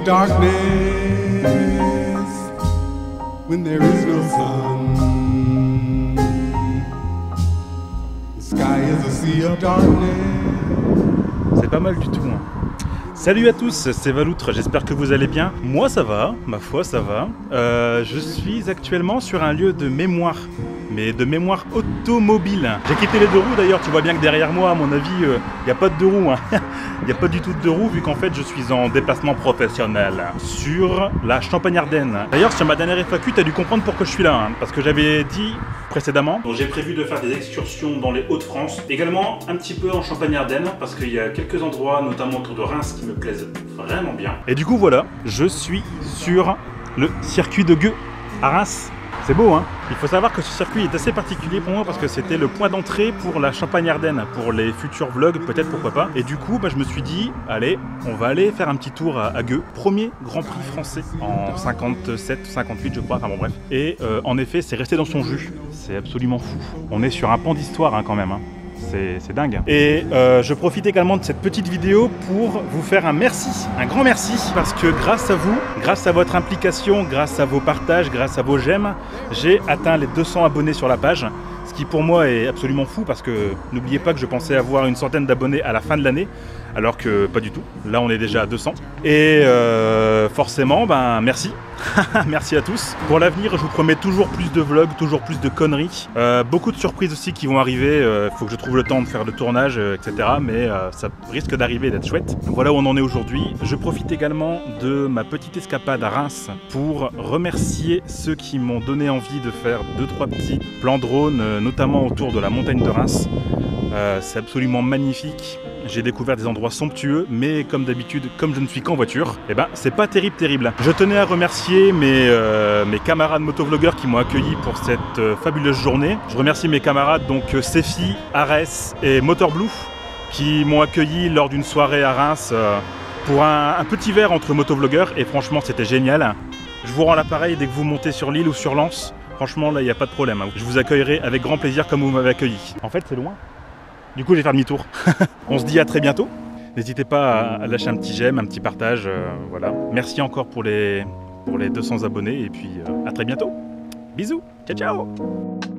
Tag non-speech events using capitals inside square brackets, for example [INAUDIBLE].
of darkness when there is no sun. The sky is a sea of darkness. Du tout. hein. Salut à tous, c'est Valoutre, j'espère que vous allez bien. Moi ça va, ma foi ça va. Euh, je suis actuellement sur un lieu de mémoire, mais de mémoire automobile. J'ai quitté les deux roues d'ailleurs, tu vois bien que derrière moi, à mon avis, il n'y a pas de deux roues. [LAUGHS] Il n'y a pas du tout de deux roues vu qu'en fait je suis en déplacement professionnel sur la Champagne-Ardenne. D'ailleurs sur ma dernière FAQ, tu as dû comprendre pourquoi je suis là, hein, parce que j'avais dit précédemment. Donc j'ai prévu de faire des excursions dans les Hauts-de-France, également un petit peu en Champagne-Ardenne, parce qu'il y a quelques endroits, notamment autour de Reims, qui me plaisent vraiment bien. Et du coup voilà, je suis sur le circuit de Gueux à Reims. C'est beau, hein Il faut savoir que ce circuit est assez particulier pour moi parce que c'était le point d'entrée pour la Champagne-Ardenne, pour les futurs vlogs, peut-être, pourquoi pas. Et du coup, bah, je me suis dit, allez, on va aller faire un petit tour à, Gueux. Premier Grand Prix français en 57, 58, je crois, enfin bon, bref. Et euh, en effet, c'est resté dans son jus. C'est absolument fou. On est sur un pan d'histoire hein, quand même. hein. C'est dingue. Et euh, je profite également de cette petite vidéo pour vous faire un merci, un grand merci, parce que grâce à vous, grâce à votre implication, grâce à vos partages, grâce à vos j'aime, j'ai atteint les 200 abonnés sur la page. Ce qui pour moi est absolument fou parce que n'oubliez pas que je pensais avoir une centaine d'abonnés à la fin de l'année, alors que pas du tout. Là on est déjà à 200. Et euh, forcément, ben merci. [LAUGHS] merci à tous. Pour l'avenir, je vous promets toujours plus de vlogs, toujours plus de conneries. Euh, beaucoup de surprises aussi qui vont arriver. Il faut que je trouve le temps de faire le tournage, euh, etc. Mais euh, ça risque d'arriver d'être chouette. Voilà où on en est aujourd'hui. Je profite également de ma petite escapade à Reims pour remercier ceux qui m'ont donné envie de faire deux trois petits plans drone, euh, notamment autour de la montagne de Reims. Euh, c'est absolument magnifique. J'ai découvert des endroits somptueux, mais comme d'habitude, comme je ne suis qu'en voiture, eh ben c'est pas terrible terrible. Je tenais à remercier mes, euh, mes camarades motovlogueurs qui m'ont accueilli pour cette euh, fabuleuse journée. Je remercie mes camarades donc euh, Sefi, Ares et Motorblue qui m'ont accueilli lors d'une soirée à Reims pour un, petit verre entre motovlogueurs et franchement c'était génial. Je vous rends l'appareil dès que vous montez sur l'île ou sur Lens. Franchement là il n'y a pas de problème. hein. Je vous accueillerai avec grand plaisir comme vous m'avez accueilli. En fait c'est loin. Du coup, je vais faire demi-tour. [LAUGHS] On se dit à très bientôt. N'hésitez pas à- lâcher un petit j'aime, un petit partage. voilà. Merci encore pour les, pour les 200 abonnés et puis euh, à très bientôt. Bisous. Ciao, ciao.